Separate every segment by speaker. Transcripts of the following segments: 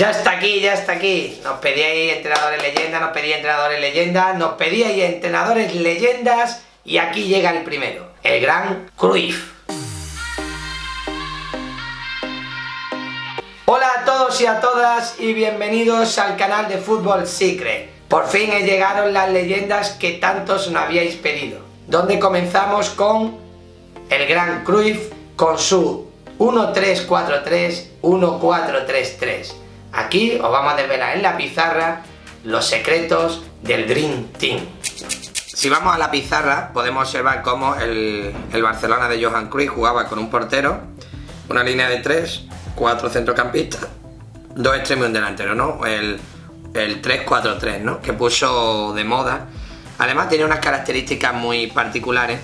Speaker 1: Ya está aquí, ya está aquí. Nos pedíais entrenadores leyendas, nos pedíais entrenadores leyendas, nos pedíais entrenadores leyendas y aquí llega el primero, el gran Cruyff. Hola a todos y a todas y bienvenidos al canal de Fútbol Secret. Por fin llegaron las leyendas que tantos nos habíais pedido. Donde comenzamos con el gran Cruyff con su 1-3-4-3, 1-4-3-3. Aquí os vamos a desvelar en la pizarra los secretos del Dream Team. Si vamos a la pizarra podemos observar cómo el, Barcelona de Johan Cruyff jugaba con un portero, una línea de tres, cuatro centrocampistas, dos extremos y un delantero, ¿no? El, el 3-4-3, ¿no? Que puso de moda. Además tenía unas características muy particulares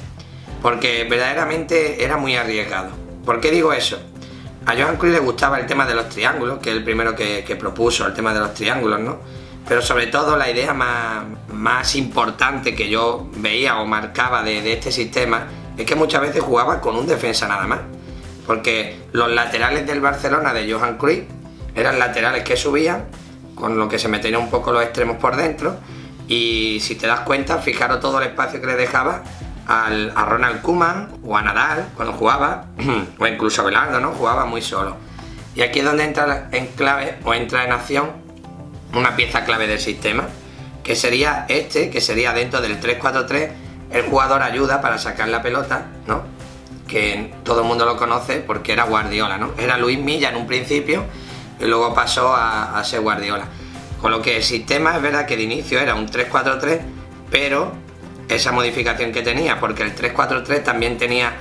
Speaker 1: porque verdaderamente era muy arriesgado. ¿Por qué digo eso? A Johan Cruyff le gustaba el tema de los triángulos, que es el primero que, propuso, el tema de los triángulos, ¿no? Pero sobre todo la idea más, importante que yo veía o marcaba de, este sistema es que muchas veces jugaba con un defensa nada más. Porque los laterales del Barcelona de Johan Cruyff eran laterales que subían, con lo que se metían un poco los extremos por dentro. Y si te das cuenta, fijaros todo el espacio que le dejaba a Ronald Koeman o a Nadal cuando jugaba, o incluso a Belardo, ¿no? Jugaba muy solo. Y aquí es donde entra en clave o entra en acción una pieza clave del sistema, que sería este, que sería dentro del 3-4-3, el jugador ayuda para sacar la pelota, ¿no? Que todo el mundo lo conoce porque era Guardiola, ¿no? Era Luis Milla en un principio y luego pasó a, a ser Guardiola. Con lo que el sistema es verdad que de inicio era un 3-4-3, pero esa modificación que tenía, porque el 343 también tenía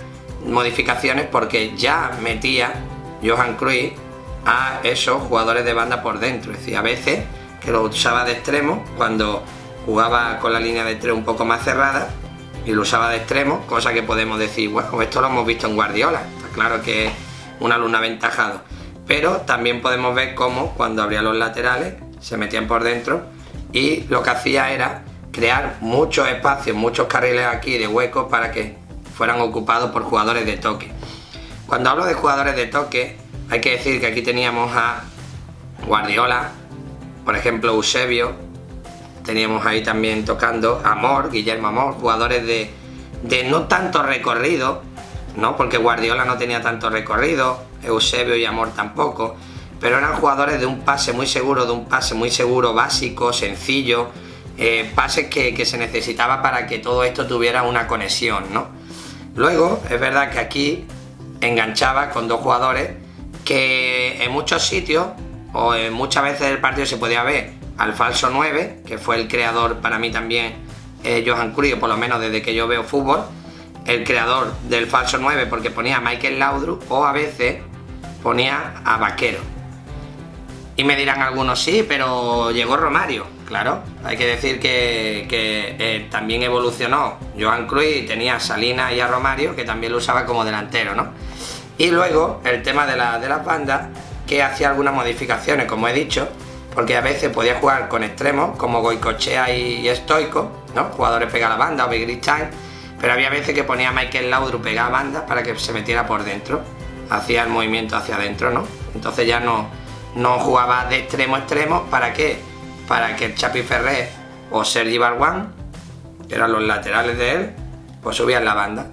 Speaker 1: modificaciones porque ya metía Johan Cruyff a esos jugadores de banda por dentro, es decir, a veces que lo usaba de extremo cuando jugaba con la línea de tres un poco más cerrada y lo usaba de extremo, cosa que podemos decir, bueno, esto lo hemos visto en Guardiola, está claro que es un alumno aventajado, pero también podemos ver cómo cuando abría los laterales se metían por dentro y lo que hacía era crear muchos espacios, muchos carriles aquí de huecos para que fueran ocupados por jugadores de toque. Cuando hablo de jugadores de toque, hay que decir que aquí teníamos a Guardiola, por ejemplo Eusebio, teníamos ahí también tocando Amor, Guillermo Amor, jugadores de, de no tanto recorrido, ¿no? porque Guardiola no tenía tanto recorrido, Eusebio y Amor tampoco, pero eran jugadores de un pase muy seguro, de un pase muy seguro, básico, sencillo, eh, pases que, se necesitaba para que todo esto tuviera una conexión, ¿no? Luego, es verdad que aquí enganchaba con dos jugadores que en muchos sitios o en muchas veces del partido se podía ver al falso 9, que fue el creador para mí también, eh, Johan Cruyff, por lo menos desde que yo veo fútbol, el creador del falso 9 porque ponía a Michael Laudrup o a veces ponía a Vaquero. Y me dirán algunos sí, pero llegó Romario. Claro, hay que decir que, eh, también evolucionó Joan Cruyff y tenía a Salinas y a Romario, que también lo usaba como delantero, ¿no? Y luego el tema de, la, de las bandas, que hacía algunas modificaciones, como he dicho, porque a veces podía jugar con extremos, como Goicochea y, Stoico, ¿no? Jugadores pega la banda o Big pero había veces que ponía a Michael Laudrup pegaba bandas para que se metiera por dentro, hacía el movimiento hacia adentro, ¿no? Entonces ya no, no jugaba de extremo a extremo, ¿para qué? Para que Chapi Ferrer o Sergi Barguán, que eran los laterales de él, pues subían la banda.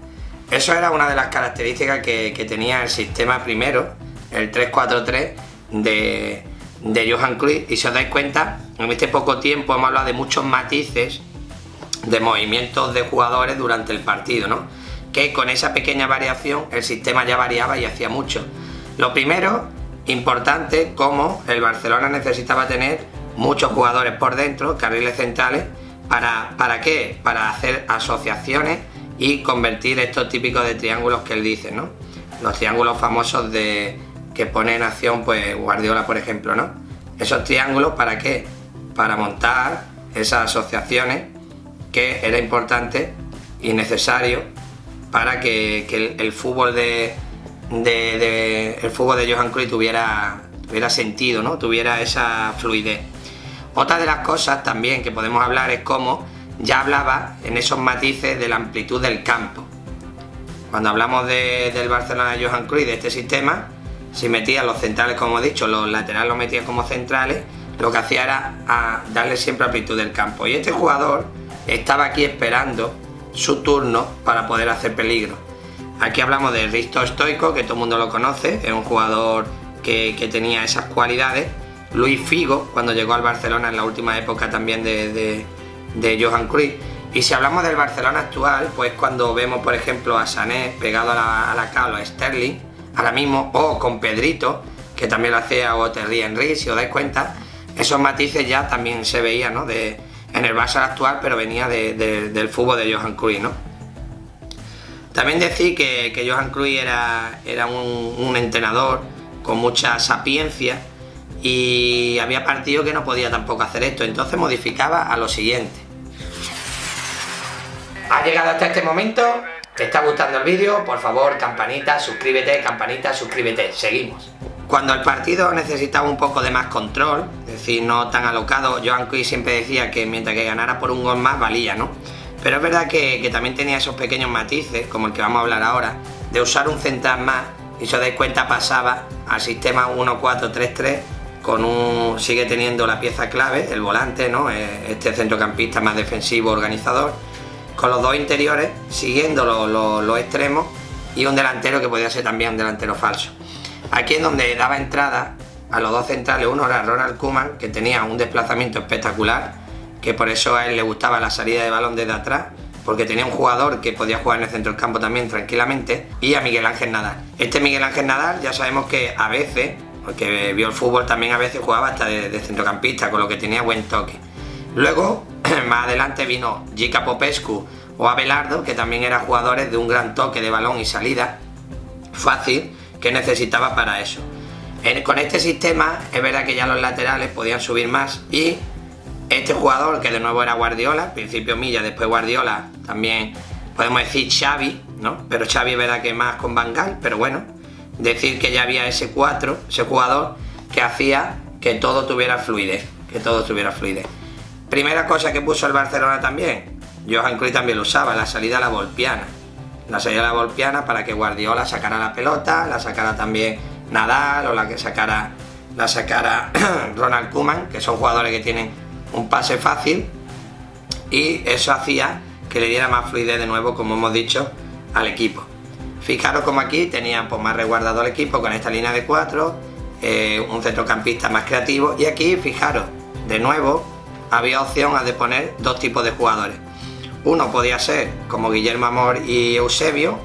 Speaker 1: Eso era una de las características que, tenía el sistema primero, el 3-4-3 de, de Johan Cruyff. Y si os dais cuenta, en este poco tiempo hemos hablado de muchos matices de movimientos de jugadores durante el partido, ¿no? Que con esa pequeña variación el sistema ya variaba y hacía mucho. Lo primero importante como el Barcelona necesitaba tener muchos jugadores por dentro, carriles centrales, ¿para, ¿para qué? Para hacer asociaciones y convertir estos típicos de triángulos que él dice, ¿no? Los triángulos famosos de que pone en acción pues Guardiola, por ejemplo, ¿no? Esos triángulos, ¿para qué? Para montar esas asociaciones que era importante y necesario para que, el fútbol de, de, el fútbol de Johan Cruyff tuviera, tuviera sentido, ¿no? tuviera esa fluidez. Otra de las cosas también que podemos hablar es cómo ya hablaba en esos matices de la amplitud del campo. Cuando hablamos del Barcelona de Johan Cruyff, de este sistema, si metía los centrales, como he dicho, los laterales los metía como centrales, lo que hacía era a darle siempre amplitud del campo. Y este jugador estaba aquí esperando su turno para poder hacer peligro. Aquí hablamos de Risto Stoico, que todo el mundo lo conoce, es un jugador que, tenía esas cualidades. Luis Figo, cuando llegó al Barcelona en la última época también de, Johan Cruyff. Y si hablamos del Barcelona actual, pues cuando vemos, por ejemplo, a Sané pegado a la, a la a Sterling, ahora mismo, o con Pedrito, que también lo hacía, o Terry Henry, si os dais cuenta, esos matices ya también se veían ¿no? de, en el Barça actual, pero venía del fútbol de Johan Cruyff. ¿no? También decir que, Johan Cruyff era, era un, entrenador con mucha sapiencia y había partido que no podía tampoco hacer esto, entonces modificaba a lo siguiente. Ha llegado hasta este momento, ¿te está gustando el vídeo? Por favor, campanita, suscríbete, campanita, suscríbete, seguimos. Cuando el partido necesitaba un poco de más control, es decir, no tan alocado, Joan Cruyff siempre decía que mientras que ganara por un gol más valía, ¿no? Pero es verdad que, también tenía esos pequeños matices, como el que vamos a hablar ahora, de usar un central más y si os dais cuenta pasaba al sistema 1-4-3-3 con un sigue teniendo la pieza clave, el volante, ¿no? Eh, este centrocampista más defensivo, organizador, con los dos interiores siguiendo los extremos y un delantero que podía ser también un delantero falso. Aquí es donde daba entrada a los dos centrales, uno era Ronald Koeman, que tenía un desplazamiento espectacular, que por eso a él le gustaba la salida de balón desde atrás, porque tenía un jugador que podía jugar en el centro del campo también tranquilamente, y a Miguel Ángel Nadal. Este Miguel Ángel Nadal ya sabemos que a veces, porque vio el fútbol también a veces jugaba hasta de, centrocampista, con lo que tenía buen toque. Luego, más adelante vino Jica Popescu o Abelardo, que también eran jugadores de un gran toque de balón y salida fácil, que necesitaba para eso. con este sistema es verdad que ya los laterales podían subir más y este jugador que de nuevo era Guardiola, principio Milla, después Guardiola, también podemos decir Xavi, ¿no? Pero Xavi es verdad que más con Bangal, pero bueno, decir que ya había ese 4, ese jugador que hacía que todo tuviera fluidez, que todo tuviera fluidez. Primera cosa que puso el Barcelona también, Johan Cruyff también lo usaba, la salida a la volpiana la salida la Volpiana para que Guardiola sacara la pelota, la sacara también Nadal o la que sacara la sacara Ronald Koeman, que son jugadores que tienen un pase fácil y eso hacía que le diera más fluidez de nuevo, como hemos dicho, al equipo. Fijaros como aquí tenían pues, más resguardado el equipo con esta línea de cuatro, eh, un centrocampista más creativo y aquí, fijaros, de nuevo había opción a de poner dos tipos de jugadores uno podía ser como Guillermo Amor y Eusebio,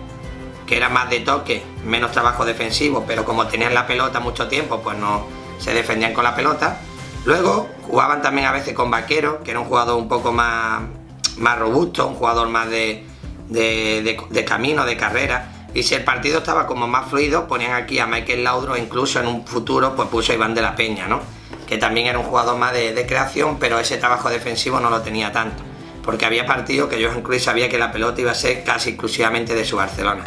Speaker 1: que era más de toque, menos trabajo defensivo, pero como tenían la pelota mucho tiempo, pues no se defendían con la pelota. Luego jugaban también a veces con Vaquero, que era un jugador un poco más, más robusto, un jugador más de, de, camino, de carrera. Y si el partido estaba como más fluido, ponían aquí a Michael Laudro, incluso en un futuro pues puso a Iván de la Peña, ¿no? que también era un jugador más de creación, pero ese trabajo defensivo no lo tenía tanto porque había partido que Johan Cruyff sabía que la pelota iba a ser casi exclusivamente de su Barcelona.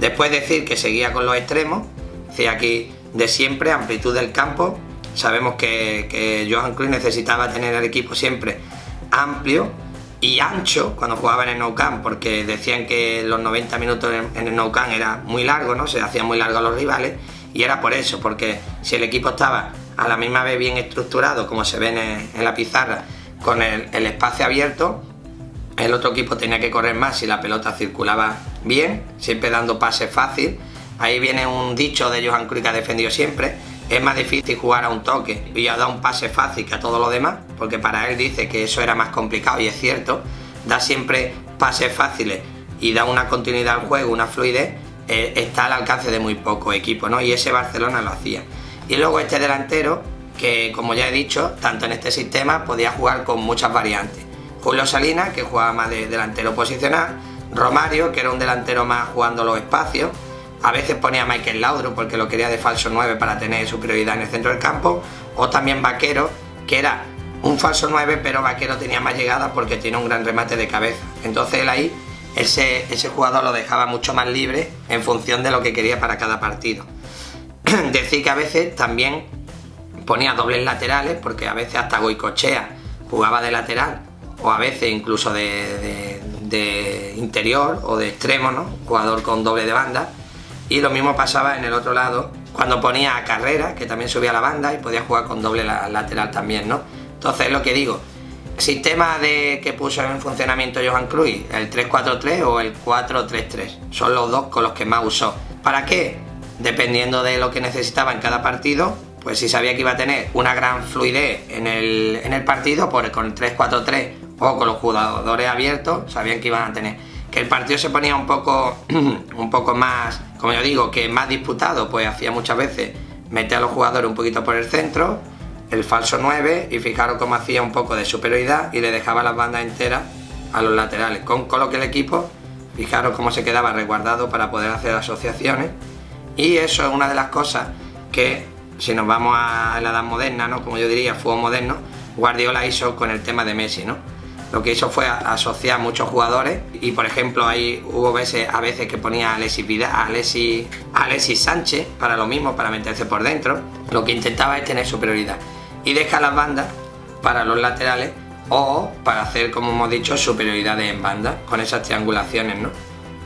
Speaker 1: Después decir que seguía con los extremos, decía aquí de siempre, amplitud del campo. Sabemos que, Johan Cruyff necesitaba tener el equipo siempre amplio y ancho cuando jugaba en el Nou Camp, porque decían que los 90 minutos en el Nou Camp era muy largo, ¿no? Se hacían muy largo a los rivales y era por eso, porque si el equipo estaba a la misma vez bien estructurado, como se ve en, la pizarra, con el espacio abierto, el otro equipo tenía que correr más si la pelota circulaba bien, siempre dando pases fácil. Ahí viene un dicho de Johan Cruyff que ha defendido siempre. Es más difícil jugar a un toque y a dar un pase fácil que a todo lo demás, porque para él dice que eso era más complicado y es cierto. Da siempre pases fáciles y da una continuidad al juego, una fluidez, eh, está al alcance de muy pocos equipos, ¿no? Y ese Barcelona lo hacía. Y luego este delantero, que como ya he dicho, tanto en este sistema podía jugar con muchas variantes Julio Salinas, que jugaba más de delantero posicional, Romario, que era un delantero más jugando los espacios, a veces ponía a Michael Laudro porque lo quería de falso 9 para tener superioridad en el centro del campo, o también Vaquero, que era un falso 9, pero Vaquero tenía más llegada porque tiene un gran remate de cabeza. Entonces él ahí, ese, ese jugador lo dejaba mucho más libre en función de lo que quería para cada partido. Decir que a veces también ponía dobles laterales, porque a veces hasta Goicochea jugaba de lateral o a veces incluso de, interior o de extremo, ¿no? jugador con doble de banda. Y lo mismo pasaba en el otro lado cuando ponía a carrera, que también subía la banda y podía jugar con doble lateral también, ¿no? Entonces, lo que digo, sistema de que puso en funcionamiento Johan Cruyff, el 3-4-3 o el 4-3-3, son los dos con los que más usó. ¿Para qué? Dependiendo de lo que necesitaba en cada partido, pues si sabía que iba a tener una gran fluidez en el, en el partido, pues con el 3-4-3 o con los jugadores abiertos, sabían que iban a tener. Que el partido se ponía un poco, un poco más, como yo digo, que más disputado, pues hacía muchas veces meter a los jugadores un poquito por el centro, el falso 9 y fijaros cómo hacía un poco de superioridad y le dejaba las bandas enteras a los laterales. Con, con lo que el equipo, fijaros cómo se quedaba resguardado para poder hacer asociaciones y eso es una de las cosas que si nos vamos a la edad moderna, ¿no? como yo diría, fútbol moderno, Guardiola hizo con el tema de Messi, ¿no? Lo que hizo fue asociar muchos jugadores y por ejemplo ahí hubo veces, a veces que ponía a Alexis, a, Alexis, a Alexis Sánchez para lo mismo, para meterse por dentro. Lo que intentaba es tener superioridad y deja las bandas para los laterales o para hacer, como hemos dicho, superioridad en banda con esas triangulaciones, ¿no?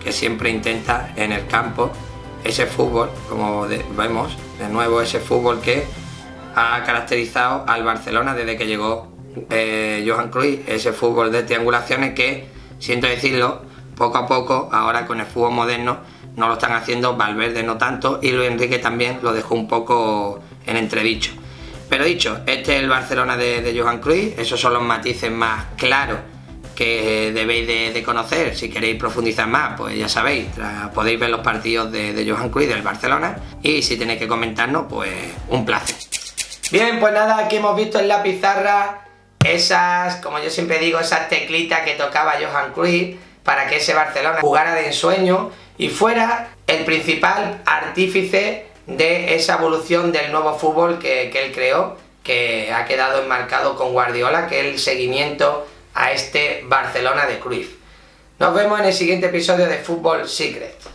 Speaker 1: Que siempre intenta en el campo ese fútbol, como vemos, de nuevo ese fútbol que ha caracterizado al Barcelona desde que llegó eh, Johan Cruyff, ese fútbol de triangulaciones que, siento decirlo, poco a poco, ahora con el fútbol moderno, no lo están haciendo, Valverde no tanto, y Luis Enrique también lo dejó un poco en entredicho. Pero dicho, este es el Barcelona de, Johan Cruyff, esos son los matices más claros que debéis de, conocer. Si queréis profundizar más, pues ya sabéis, podéis ver los partidos de, de Johan Cruyff del Barcelona y si tenéis que comentarnos, pues un placer. Bien, pues nada, aquí hemos visto en la pizarra esas, como yo siempre digo, esas teclitas que tocaba Johan Cruyff para que ese Barcelona jugara de ensueño y fuera el principal artífice de esa evolución del nuevo fútbol que, él creó, que ha quedado enmarcado con Guardiola, que es el seguimiento a este Barcelona de Cruyff. Nos vemos en el siguiente episodio de Fútbol Secret.